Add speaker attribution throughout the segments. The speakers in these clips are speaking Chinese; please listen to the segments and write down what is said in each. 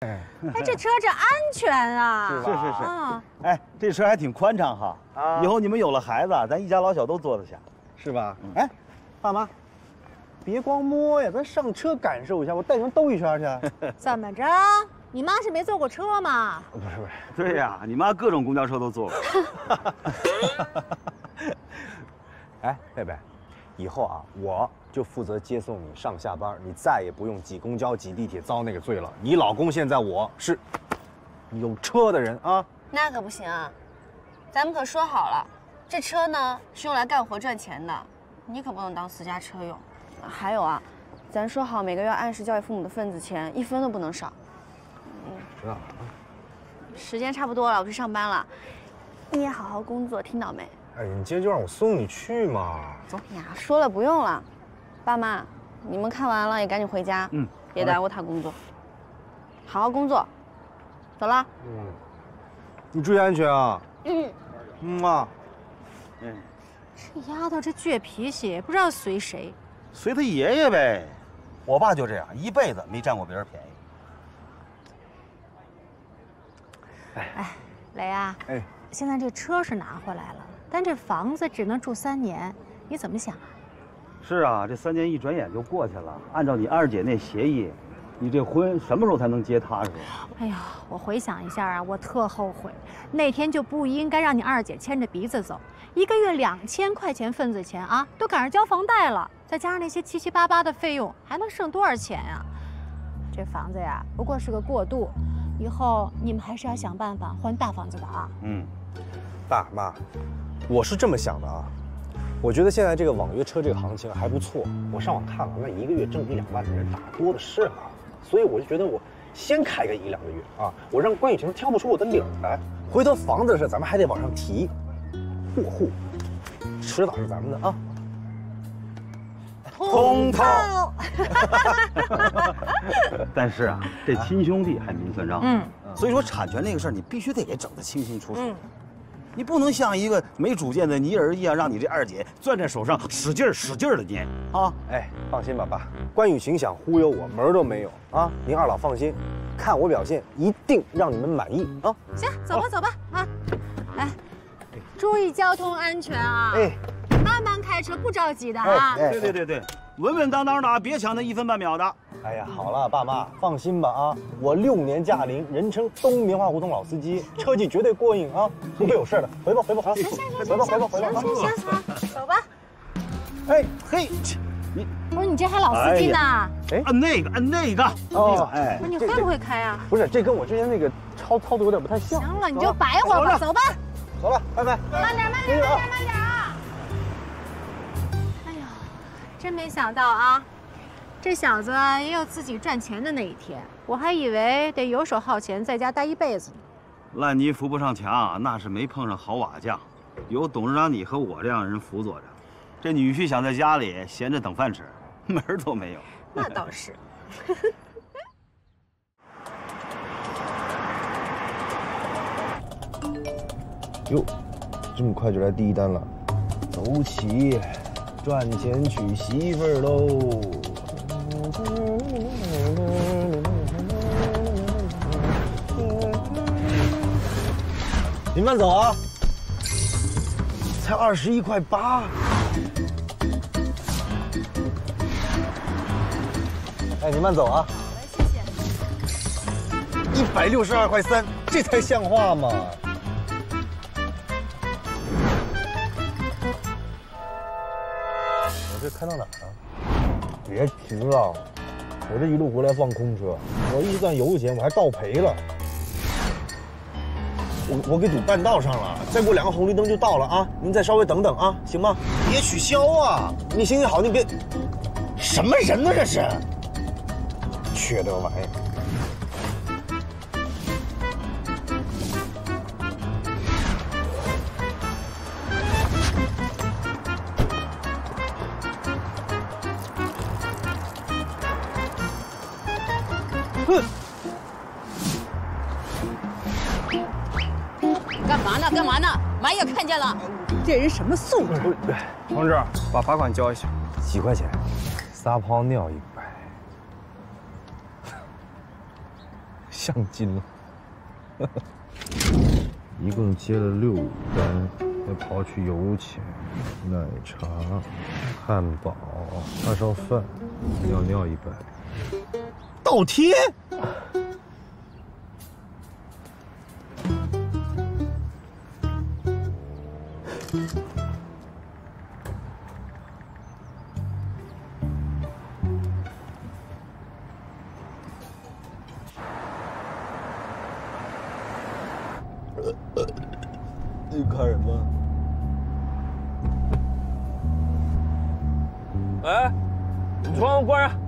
Speaker 1: 哎，这车这安全啊！
Speaker 2: 是是是，哎，这车还挺宽敞哈。啊，以后你们有了孩子，咱一家老小都坐得下，
Speaker 3: 是吧？哎，爸妈，别光摸呀，咱上车感受一下，我带你们兜一圈去。
Speaker 1: 怎么着？你妈是没坐过车吗？
Speaker 3: 不是不是，
Speaker 2: 对呀，你妈各种公交车都坐过。
Speaker 3: 哎，贝贝，以后啊，我就负责接送你上下班，你再也不用挤公交、挤地铁遭那个罪了。你老公现在我是有车的人啊，
Speaker 4: 那可不行啊，咱们可说好了，这车呢是用来干活赚钱的，你可不能当私家车用。还有啊，咱说好每个月按时交给父母的份子钱，一分都不能少。
Speaker 3: 嗯，知道了。
Speaker 4: 时间差不多了，我去上班了，你也好好工作，听到没？
Speaker 3: 哎，你今天就让我送你去嘛，走。
Speaker 4: 呀，说了不用了，爸妈，你们看完了也赶紧回家，嗯，别耽误他工作，好好工作，走了。嗯，
Speaker 3: 你注意安全啊。嗯，嗯嘛。
Speaker 1: 嗯，这丫头这倔脾气，不知道随谁，
Speaker 2: 随他爷爷呗。我爸就这样，一辈子没占过别人便宜。
Speaker 1: 哎，雷啊，哎，现在这车是拿回来了。但这房子只能住三年，你怎么想啊？
Speaker 2: 是啊，这三年一转眼就过去了。按照你二姐那协议，你这婚什么时候才能结踏实？
Speaker 1: 哎呀，我回想一下啊，我特后悔，那天就不应该让你二姐牵着鼻子走。一个月两千块钱份子钱啊，都赶上交房贷了，再加上那些七七八八的费用，还能剩多少钱呀？这房子呀，不过是个过渡，以后你们还是要想办法换大房子的啊。嗯，
Speaker 3: 爸妈。我是这么想的啊，我觉得现在这个网约车这个行情还不错。我上网看了，那一个月挣一两万的人大多的是啊，所以我就觉得我先开个一两个月啊，我让关雨晴挑不出我的理儿来，回头房子的事咱们还得往上提，过户，迟早是咱们的啊。
Speaker 2: 通透。但是啊，这亲兄弟还明算账，嗯，所以说产权那个事儿你必须得给整得清清楚楚。你不能像一个没主见的泥人一样，让你这二姐攥在手上使劲使劲的捏啊！
Speaker 3: 哎，放心吧，爸，关雨晴想忽悠我门儿都没有啊！您二老放心，看我表现一定让你们满意啊！
Speaker 1: 行，走吧走吧啊！来，注意交通安全啊！哎，慢慢开车，不着急的啊！
Speaker 2: 对对对对，稳稳当当的啊，别抢那一分半秒的。
Speaker 3: 哎呀，好了，爸妈放心吧啊！我六年驾龄，人称东棉花胡同老司机，车技绝对过硬啊，不会有事的。回吧回吧，
Speaker 1: 行行行，回吧回吧回吧，行行行，走吧。哎嘿，你不是你这还老司机呢？
Speaker 2: 哎，按那个按那个
Speaker 1: 哦，哎，不是你会不会开啊？
Speaker 3: 不是，这跟我之前那个操操作有点不太像。
Speaker 1: 行了，你就摆会儿吧，走吧。
Speaker 3: 走了，拜拜。
Speaker 1: 慢点慢点慢点慢点啊！哎呀，真没想到啊。这小子也有自己赚钱的那一天，我还以为得游手好闲，在家待一辈子呢。
Speaker 2: 烂泥扶不上墙，那是没碰上好瓦匠。有董事长你和我这样人辅佐着，这女婿想在家里闲着等饭吃，门儿都没有。
Speaker 1: 那倒是。
Speaker 3: 哟，这么快就来第一单了，走起，赚钱娶媳妇儿喽！您慢走啊！才二十一块八。哎，您慢走啊！
Speaker 1: 好嘞，谢谢。
Speaker 3: 一百六十二块三，这才像话嘛？我这开到哪儿了？别停了！我这一路回来放空车，我一算油钱，我还倒赔了。我我给堵半道上了，再过两个红绿灯就到了啊！您再稍微等等啊，行吗？
Speaker 2: 别取消啊！
Speaker 3: 你行行好，你别。
Speaker 2: 什么人呢？这是，
Speaker 3: 缺德玩意儿。
Speaker 1: 哼！干嘛呢？干嘛呢？马也看见了，这人什么素质？
Speaker 5: 同志，把罚款交一下，
Speaker 3: 几块钱？撒泡尿一百。相金了。
Speaker 6: 一共接了六单，要刨去油钱、奶茶、汉堡、叉烧饭、尿尿一百，
Speaker 3: 倒贴。
Speaker 2: 你看什么？
Speaker 5: 哎，你窗户关上。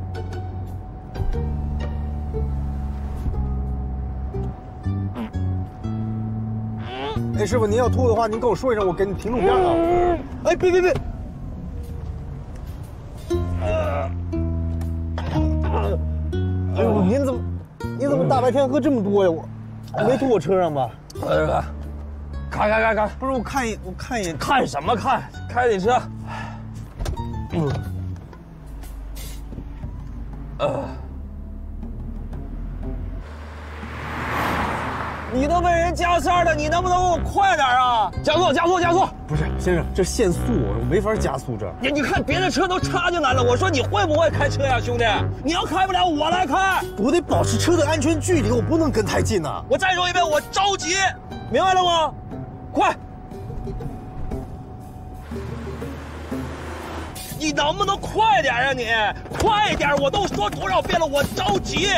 Speaker 3: 哎，师傅，您要吐的话，您跟我说一声，我给你停路边啊。哎，别别别！哎呦，您怎么，您怎么大白天喝这么多呀？我没吐我车上吧？
Speaker 5: 呃，开开开开！
Speaker 3: 不是，我看一我看一眼，
Speaker 5: 看什么看？开你车。嗯。呃。你都被人加塞了，你能不能给我快点啊？加速，加速，加速！
Speaker 3: 不是，先生，这限速，我没法加速这。
Speaker 5: 你你看别的车都插进来了，我说你会不会开车呀，兄弟？你要开不了，我来开。
Speaker 3: 我得保持车的安全距离，我不能跟太近呐。
Speaker 5: 我再说一遍，我着急，明白了吗？快！你能不能快点啊？你快点！我都说多少遍了，我着急。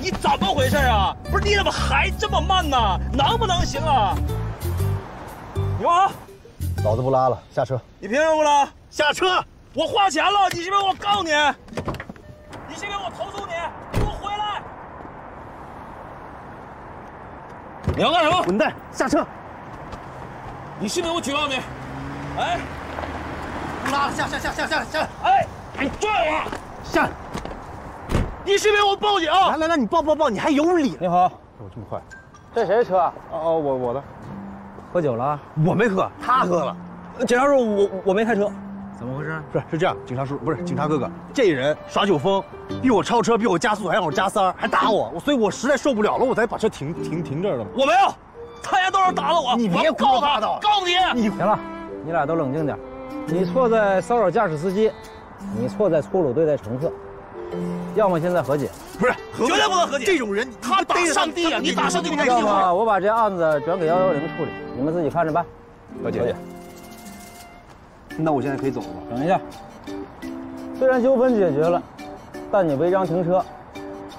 Speaker 5: 你怎么回事啊？不是你怎么还这么慢呢？能不能行啊？牛啊！
Speaker 3: 老子不拉了，下车。
Speaker 5: 你凭什么不拉？
Speaker 3: 下车！
Speaker 5: 我花钱了，你信不信我告你？你信不信我投诉你？给我回来！你要干什么？
Speaker 3: 滚蛋！下车！
Speaker 5: 你信不信我举报你？哎！
Speaker 3: 不拉了，下下下下下下！
Speaker 5: 哎！你拽我！
Speaker 3: 下！
Speaker 5: 你信不信我报警？
Speaker 3: 来来来，你报报报，你还有理？
Speaker 7: 你好，
Speaker 3: 我这么快？
Speaker 7: 这谁的车？哦
Speaker 3: 哦，我我的。
Speaker 7: 喝酒了？
Speaker 3: 我没喝，他喝了。
Speaker 5: 警察叔，我我没开车，
Speaker 7: 怎么回事？
Speaker 3: 不是是这样，警察叔不是警察哥哥，这人耍酒疯，逼我超车，逼我加速，还让我加塞儿，还打我，我所以我实在受不了了，我才把车停停停这儿了。
Speaker 5: 我没有，他家都是打了我，
Speaker 3: 你别
Speaker 5: 告他，
Speaker 3: 告
Speaker 5: 告你。
Speaker 7: 你行了，你俩都冷静点。你错在骚扰驾驶司机，你错在粗鲁对待乘客。要么现在和解，
Speaker 5: 不是绝对不能和解。
Speaker 3: 这种人，
Speaker 5: 他打上帝啊！你打上帝，你
Speaker 7: 要么我把这案子转给幺幺零处理，你们自己看着办。
Speaker 3: 和解。那我现在可以走了吧？
Speaker 7: 等一下，虽然纠纷解决了，但你违章停车，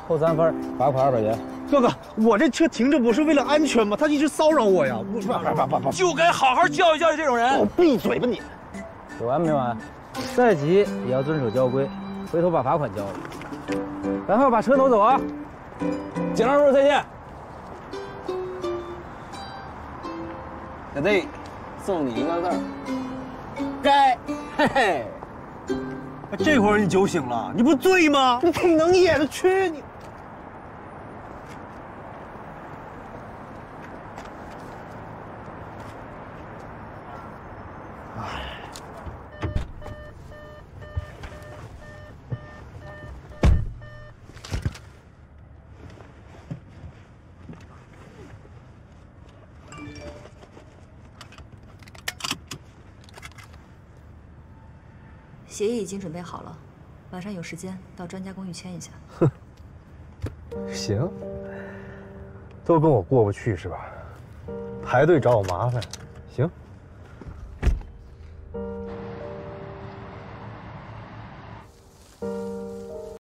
Speaker 7: 扣三分，罚款二百元。
Speaker 3: 哥哥，我这车停着不是为了安全吗？他一直骚扰我呀！不不
Speaker 5: 不不，就该好好教育教育这种人。
Speaker 3: 闭嘴吧你！
Speaker 7: 有完没完？再急也要遵守交规。回头把罚款交了，然后把车挪走啊！
Speaker 5: 警察叔再见。
Speaker 7: 小弟，送你一个字该。嘿嘿，
Speaker 3: 这会儿你酒醒了，你不醉吗？你挺能演的，去你！
Speaker 8: 协议已经准备好了，晚上有时间到专家公寓签一下。
Speaker 3: 哼，行，都跟我过不去是吧？排队找我麻烦，